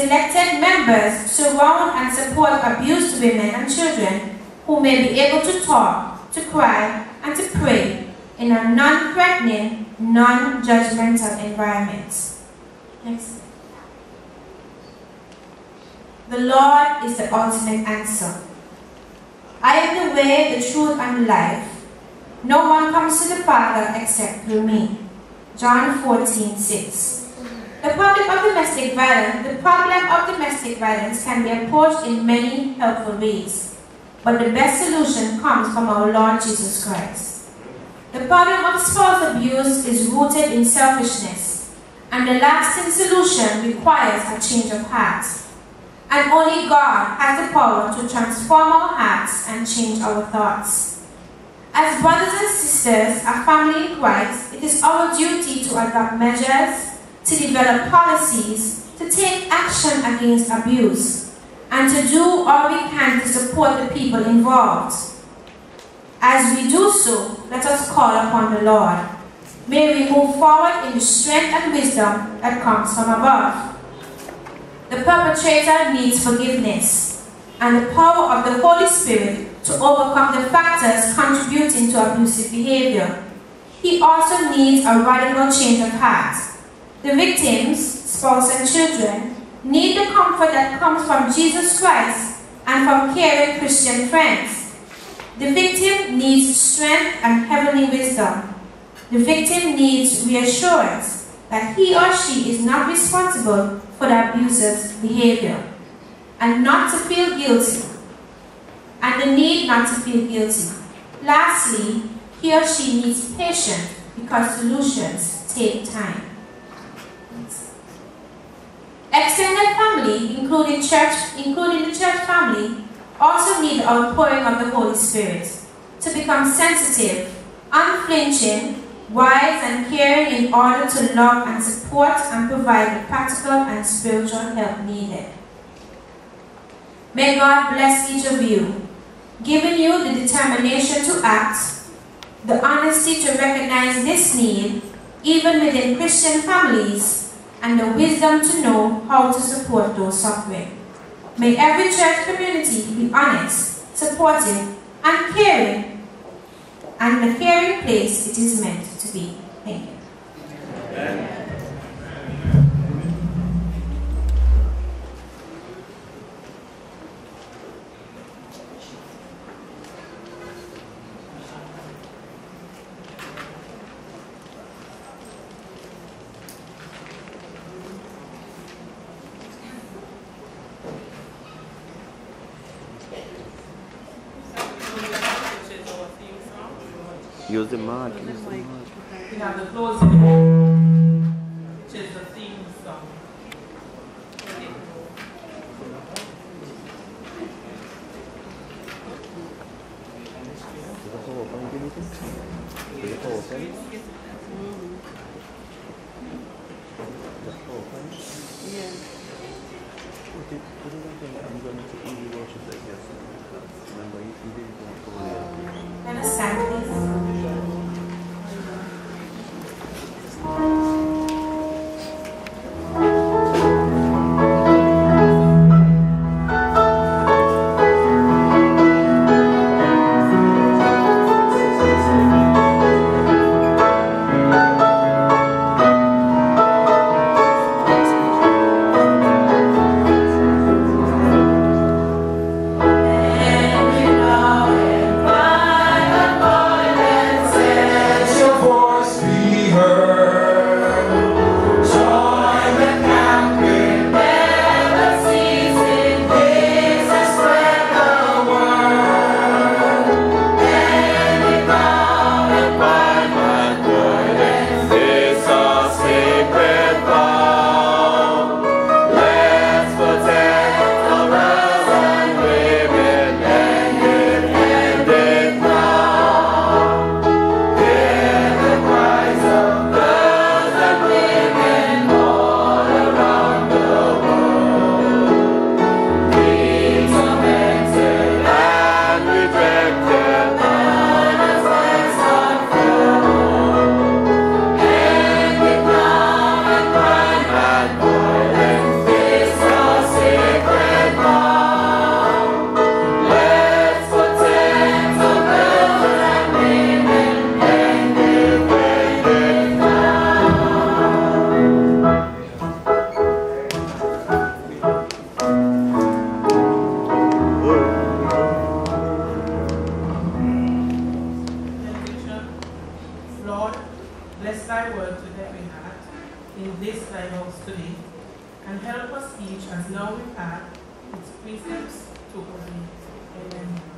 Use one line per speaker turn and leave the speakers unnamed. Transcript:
Selected members surround and support abused women and children who may be able to talk, to cry, and to pray in a non-threatening, non-judgmental environment. Next. The Lord is the ultimate answer. I am the way, the truth, and the life. No one comes to the Father except through me. John 14, 6. The problem of domestic violence, the problem of domestic violence can be approached in many helpful ways, but the best solution comes from our Lord Jesus Christ. The problem of spouse abuse is rooted in selfishness, and the lasting solution requires a change of heart. And only God has the power to transform our hearts and change our thoughts. As brothers and sisters, a family in Christ, it is our duty to adopt measures, to develop policies, to take action against abuse, and to do all we can to support the people involved. As we do so, let us call upon the Lord. May we move forward in the strength and wisdom that comes from above. The perpetrator needs forgiveness and the power of the Holy Spirit to overcome the factors contributing to abusive behavior. He also needs a radical change of heart. The victims, spouse and children, need the comfort that comes from Jesus Christ and from caring Christian friends. The victim needs strength and heavenly wisdom. The victim needs reassurance that he or she is not responsible for the abuser's behavior and not to feel guilty, and the need not to feel guilty. Lastly, he or she needs patience because solutions take time. Extended family, including church, including the church family, also need the outpouring of the Holy Spirit to become sensitive, unflinching, wise and caring in order to love and support and provide the practical and spiritual help needed. May God bless each of you, giving you the determination to act, the honesty to recognize this need, even within Christian families, and the wisdom to know how to support those suffering. May every church community be honest, supportive, and caring, and the caring place it is meant to be. Thank you. Amen.
Use the mic. Use the mic.
We have the closing, which is the theme song.
Is the whole thing anything? Is the whole? The whole thing?
Yeah.
Did, I think I'm going to easy worship that yesterday? Remember, you, you didn't want to Lord, bless
thy word to every
heart in this thy house today,
and help us each as now we have its precepts to obey.
Amen.